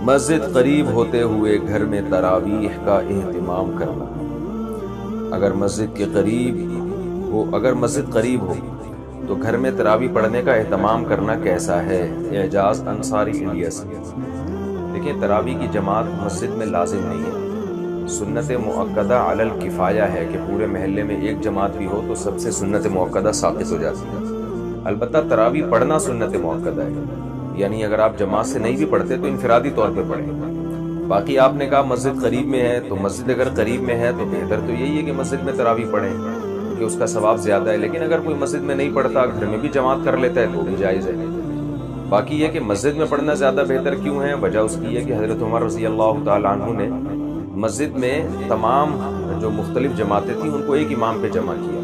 मस्जिद करीब होते हुए घर में तरावीह का एहतमाम करना। अगर मस्जिद के करीब हो, अगर मस्जिद करीब हो तो घर में तरावी पढ़ने का एहतमाम करना कैसा है? एजाज अंसारी इंडिया से देखिए, तरावी की जमात मस्जिद में लाजिम नहीं है। सुन्नत मुक्दा अलल किफ़ाया है कि पूरे महल्ले में एक जमात भी हो तो सबसे सुन्नत मुक्दा साबित हो जाती है। अलबत् तरावी पढ़ना सुन्नत मुक्दा है। यानी अगर आप जमात से नहीं भी पढ़ते तो इनफरादी तौर पर पढ़ें। बाकी आपने कहा मस्जिद करीब में है तो मस्जिद अगर करीब में है तो बेहतर तो यही है कि मस्जिद में तरावी पढ़ें क्योंकि उसका सवाब ज़्यादा है। लेकिन अगर कोई मस्जिद में नहीं पढ़ता, घर में भी जमात कर लेता है तो भी जायज़ है। बाकी यह कि मस्जिद में पढ़ना ज़्यादा बेहतर क्यों है, वजह उसकी है कि हज़रत उमर रज़ी अल्लाह तु ने मस्जिद में तमाम जो मुख्तलिफ़ जमातें थी, उनको एक इमाम पे जमा किया।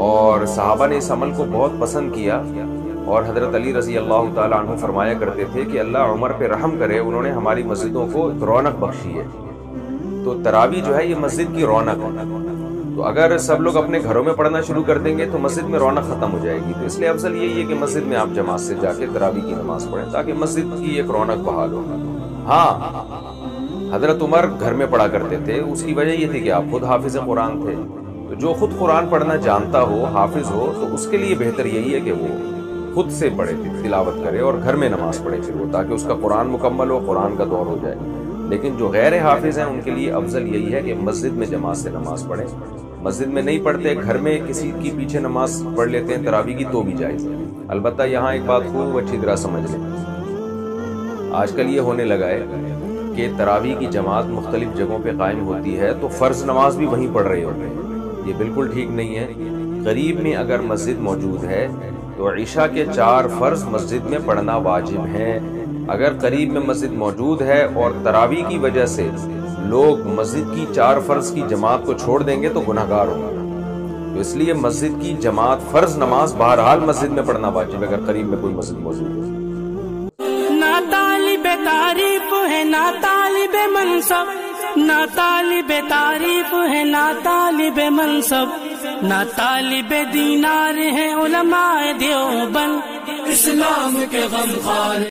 और साहबा ने इस अमल को बहुत पसंद किया। और हज़रत अली रज़ी अल्लाह तु फरमाया करते थे कि अल्लाह उमर पे रहम करे, उन्होंने हमारी मस्जिदों को रौनक बख्शी है। तो तरावी जो है ये मस्जिद की रौनक है। तो अगर सब लोग अपने घरों में पढ़ना शुरू कर देंगे तो मस्जिद में रौनक खत्म हो जाएगी। तो इसलिए अफसल यही है कि मस्जिद में आप जमात से जाके तरावी की नमाज़ पढ़ें, ताकि मस्जिद की एक रौनक बहाल हो। हाँ हज़रत उमर घर में पढ़ा करते थे, उसकी वजह यह थी कि आप खुद हाफिज कुरान थे। तो जो खुद कुरान पढ़ना जानता हो, हाफिज हो तो उसके लिए बेहतर यही है कि वो खुद से पढ़े तिलावत करे और घर में नमाज़ पढ़े फिर वो, ताकि उसका कुरान मुकम्मल हो, कुरान का दौर हो जाए। लेकिन जो गैर हाफिज हैं, उनके लिए अफजल यही है कि मस्जिद में जमात से नमाज़ पढ़े। मस्जिद में नहीं पढ़ते, घर में किसी की पीछे नमाज़ पढ़ लेते हैं, तरावी की तो भी जायज़ अलबत्ता यहाँ एक बात खूब अच्छी तरह समझ लें। आजकल ये होने लगा है कि तरावी की जमात मुख्तलिफ़ जगहों पर कायम होती है तो फ़र्ज़ नमाज़ भी वहीं पढ़ रहे होते हैं। ये बिल्कुल ठीक नहीं है। करीब में अगर मस्जिद मौजूद है तो ईशा के चार फ़र्ज़ मस्जिद में पढ़ना वाजिब है। अगर करीब में मस्जिद मौजूद है और तरावी की वजह से लोग मस्जिद की चार फ़र्ज़ की जमात को छोड़ देंगे तो गुनाहगार होगा। तो इसलिए मस्जिद की जमात फ़र्ज़ नमाज़ बहरहाल मस्जिद में पढ़ना वाजिब अगर करीब में कोई मस्जिद मौजूद है। ना तालिब तारीफ़ है ना तालिब मनसब। ना तालिब तारीफ़ है ना तालिब मनसब। ना तालिब दीनार है उलमाए देवबंद। इस्लाम के गमखार